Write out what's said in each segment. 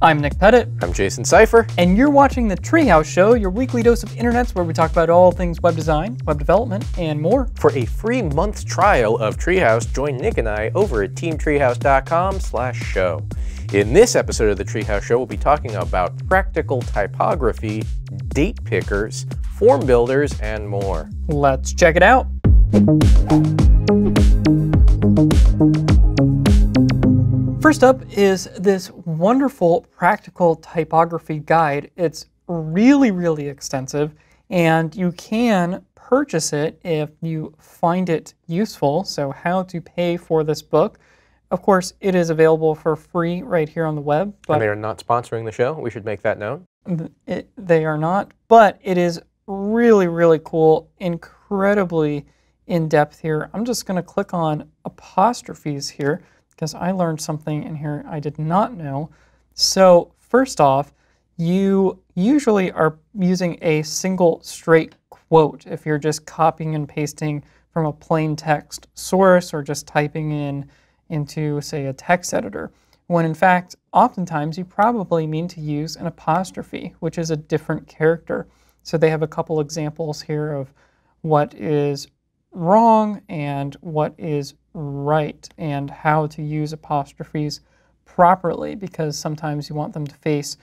I'm Nick Pettit, I'm Jason Seifer. and you're watching The Treehouse Show, your weekly dose of internets where we talk about all things web design, web development, and more. For a free month trial of Treehouse, join Nick and I over at teamtreehouse.com slash show. In this episode of the Treehouse Show, we'll be talking about practical typography, date pickers, form builders, and more. Let's check it out. First up is this wonderful practical typography guide. It's really, really extensive, and you can purchase it if you find it useful. So, how to pay for this book. Of course, it is available for free right here on the web, And but they are not sponsoring the show. We should make that known. it, they are not, but it is really, really cool, incredibly in depth here. I'm just going to click on apostrophes here because I learned something in here I did not know. So, first off, you usually are using a single straight quote if you're just copying and pasting from a plain text source or just typing in into, say, a text editor, when in fact, oftentimes you probably mean to use an apostrophe, which is a different character. So they have a couple examples here of what is wrong and what is right, and how to use apostrophes properly, because sometimes you want them to face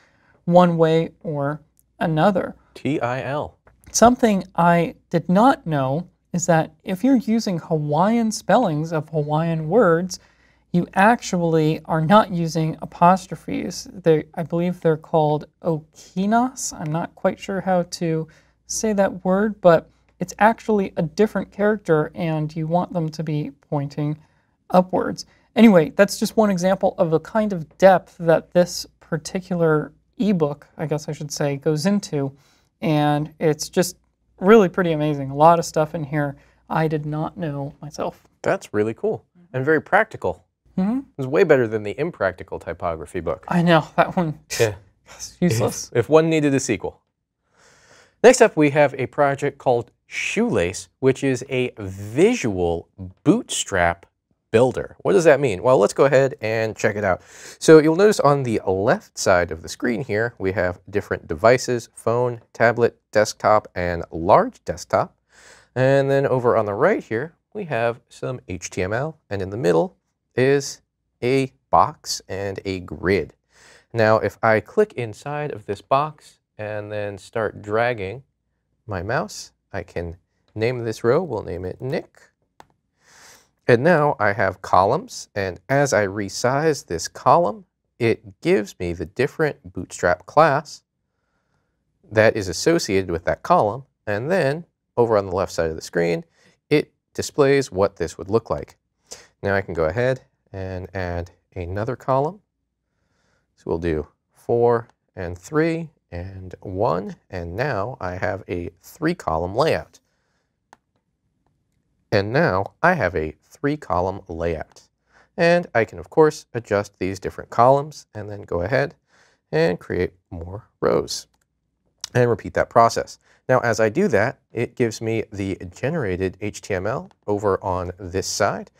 one way or another. T-I-L. Something I did not know is that if you're using Hawaiian spellings of Hawaiian words, you actually are not using apostrophes. They, I believe they're called okinas. I'm not quite sure how to say that word, but it's actually a different character and you want them to be pointing upwards. Anyway, that's just one example of the kind of depth that this particular ebook, I guess I should say, goes into. And it's just really pretty amazing. A lot of stuff in here I did not know myself. That's really cool and very practical. hmm It's way better than the impractical typography book. I know that one Yeah. useless. if one needed a sequel. Next up, we have a project called Shoelace, which is a visual bootstrap builder. What does that mean? Well, let's go ahead and check it out. So you'll notice on the left side of the screen here, we have different devices, phone, tablet, desktop, and large desktop. And then over on the right here, we have some HTML, and in the middle is a box and a grid. Now, if I click inside of this box and then start dragging my mouse, I can name this row. We'll name it Nick. And now I have columns, and as I resize this column, it gives me the different Bootstrap class that is associated with that column. And then over on the left side of the screen, it displays what this would look like. Now I can go ahead and add another column. So we'll do four and three and one, and now I have a three column layout. And now I have a three column layout. And I can, of course, adjust these different columns and then go ahead and create more rows and repeat that process. Now, as I do that, it gives me the generated HTML over on this side,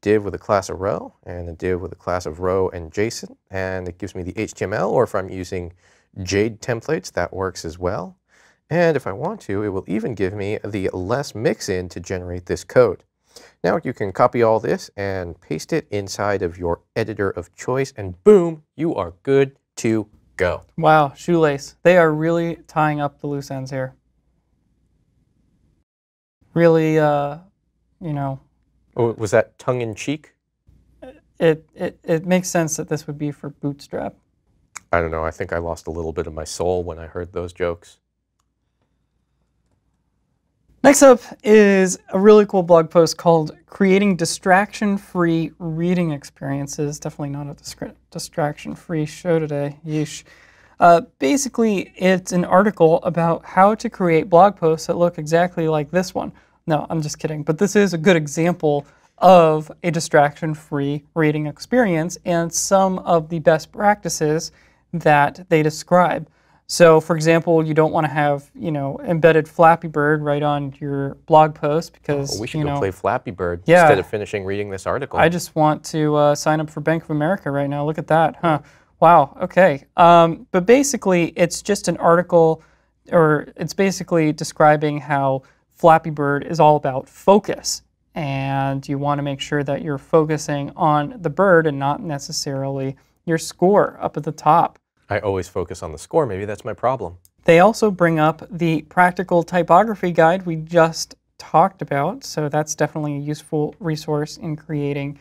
div with a class of row, and a div with a class of row and JSON, and it gives me the HTML, or if I'm using Jade templates, that works as well. And if I want to, it will even give me the less mix-in to generate this code. Now you can copy all this and paste it inside of your editor of choice, and boom, you are good to go. Wow, shoelace. They are really tying up the loose ends here. Really, uh, you know, Oh, was that tongue in cheek? it, it, it makes sense that this would be for Bootstrap. I don't know. I think I lost a little bit of my soul when I heard those jokes. Next up is a really cool blog post called Creating Distraction Free Reading Experiences. Definitely not a distraction free show today. Yeesh. Uh, basically, it's an article about how to create blog posts that look exactly like this one. No, I'm just kidding. But this is a good example of a distraction free reading experience and some of the best practices that they describe. So, for example, you don't want to have you know embedded Flappy Bird right on your blog post because Oh, we should you go know play Flappy Bird Yeah. instead of finishing reading this article. I just want to uh, sign up for Bank of America right now. Look at that, huh? Wow. Okay. Um, but basically, it's just an article, or it's basically describing how Flappy Bird is all about focus. And you want to make sure that you're focusing on the bird and not necessarily your score up at the top. I always focus on the score. Maybe that's my problem. They also bring up the practical typography guide we just talked about. So that's definitely a useful resource in creating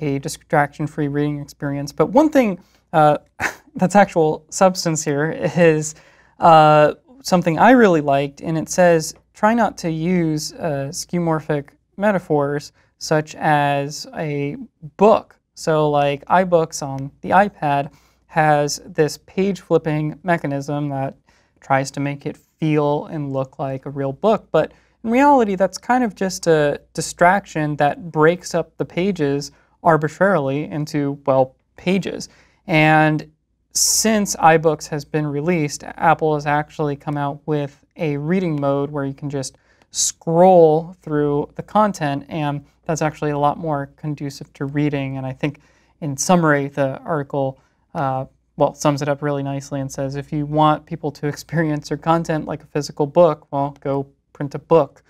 a distraction-free reading experience. But one thing uh, that's actual substance here is uh, something I really liked, and it says try not to use uh, skeuomorphic metaphors such as a book. So like iBooks on the iPad has this page flipping mechanism that tries to make it feel and look like a real book. But in reality, that's kind of just a distraction that breaks up the pages arbitrarily into, well, pages. And since iBooks has been released, Apple has actually come out with a reading mode where you can just scroll through the content, and that's actually a lot more conducive to reading. And I think, in summary, the article uh, well sums it up really nicely and says if you want people to experience your content like a physical book, well, go print a book.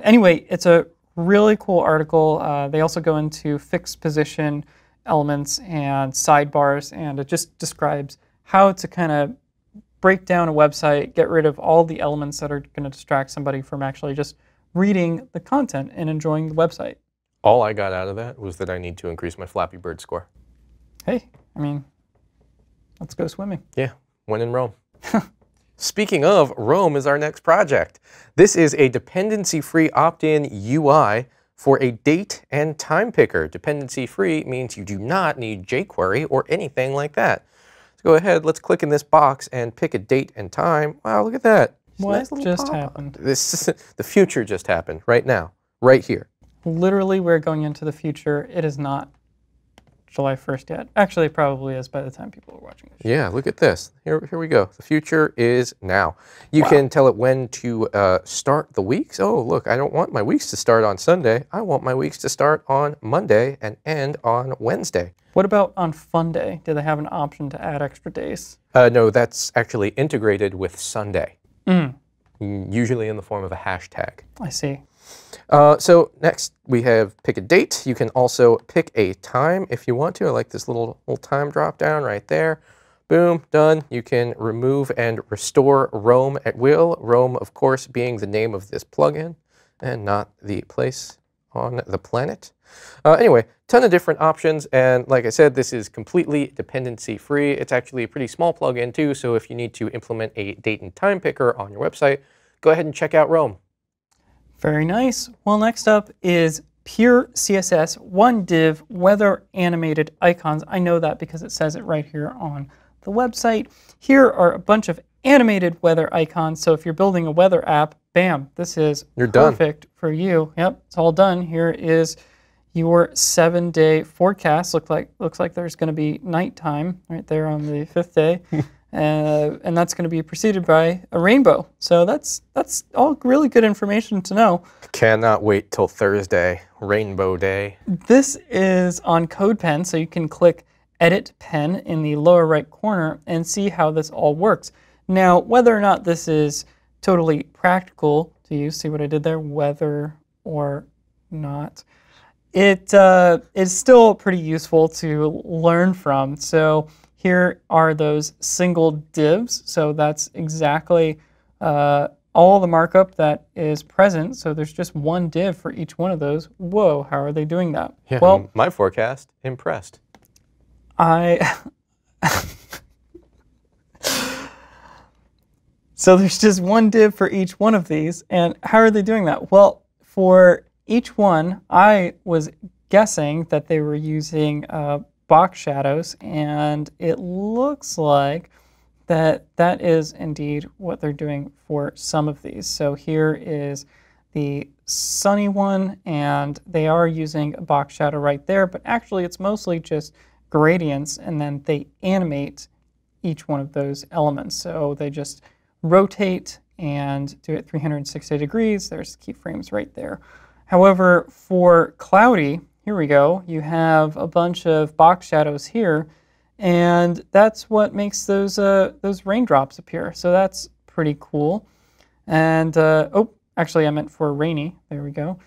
Anyway, it's a really cool article. Uh, they also go into fixed position elements and sidebars, and it just describes how to kind of break down a website, get rid of all the elements that are going to distract somebody from actually just reading the content and enjoying the website. All I got out of that was that I need to increase my Flappy Bird score. Hey, I mean, let's go swimming. Yeah, when in Rome. Speaking of, Rome is our next project. This is a dependency-free opt-in UI for a date and time picker. Dependency-free means you do not need jQuery or anything like that. So go ahead, let's click in this box and pick a date and time. Wow, look at that. What nice just happened? This the future just happened right now, right here. Literally, we're going into the future. It is not July 1st yet. Actually, it probably is by the time people are watching this. Yeah, look at this. Here, here we go. The future is now. You wow. can tell it when to uh, start the weeks. Oh, look, I don't want my weeks to start on Sunday. I want my weeks to start on Monday and end on Wednesday. What about on Fun Day? Do they have an option to add extra days? Uh, no, that's actually integrated with Sunday. Mm. Usually in the form of a hashtag. I see. Uh, so next we have pick a date. You can also pick a time if you want to. I like this little, little time drop down right there. Boom, done. You can remove and restore Rome at will. Rome, of course, being the name of this plugin and not the place on the planet. Uh, anyway, ton of different options, and like I said, this is completely dependency-free. It's actually a pretty small plugin too, so if you need to implement a date and time picker on your website, go ahead and check out Rome. Very nice. Well, next up is pure CSS, one div, weather animated icons. I know that because it says it right here on the website. Here are a bunch of animated weather icons. So if you're building a weather app, bam, this is you're perfect done. for you. Yep, it's all done. Here is your seven day forecast. Look like looks like there's going to be nighttime right there on the fifth day. uh, and that's going to be preceded by a rainbow. So that's that's all really good information to know. Cannot wait till Thursday, Rainbow Day. This is on CodePen, so you can click Edit Pen in the lower right corner and see how this all works. Now, whether or not this is totally practical to you, see what I did there, whether or not, it uh, is still pretty useful to learn from. So here are those single divs. So that's exactly uh, all the markup that is present. So there's just one div for each one of those. Whoa, how are they doing that? Yeah, well, my forecast, impressed. I. so there's just one div for each one of these. And how are they doing that? Well, for each one, I was guessing that they were using uh, box shadows, and it looks like that that is indeed what they're doing for some of these. So here is the sunny one, and they are using a box shadow right there, but actually it's mostly just gradients, and then they animate each one of those elements. So they just rotate and do it 360 degrees. There's keyframes right there. However, for cloudy, here we go. You have a bunch of box shadows here, and that's what makes those uh, those raindrops appear. So that's pretty cool. And uh, oh, actually, I meant for rainy. There we go.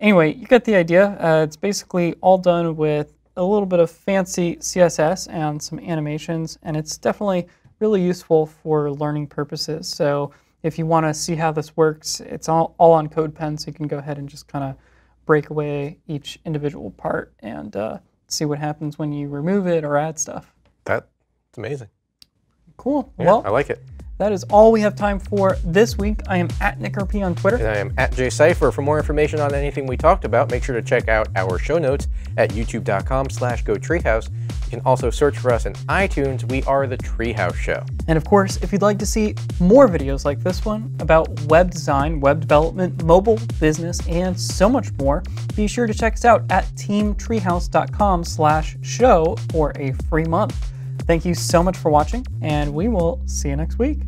Anyway, you get the idea. Uh, it's basically all done with a little bit of fancy CSS and some animations, and it's definitely really useful for learning purposes. So if you want to see how this works, it's all, all on CodePen, so you can go ahead and just kind of break away each individual part and uh, see what happens when you remove it or add stuff. That's amazing. Cool. Yeah, well, I like it. That is all we have time for this week. I am at NickRP on Twitter. And I am at JSeifer. For more information on anything we talked about, make sure to check out our show notes at youtube.com slash gotreehouse. You can also search for us in iTunes. We are The Treehouse Show. And of course, if you'd like to see more videos like this one about web design, web development, mobile business, and so much more, be sure to check us out at teamtreehouse.com slash show for a free month. Thank you so much for watching, and we will see you next week.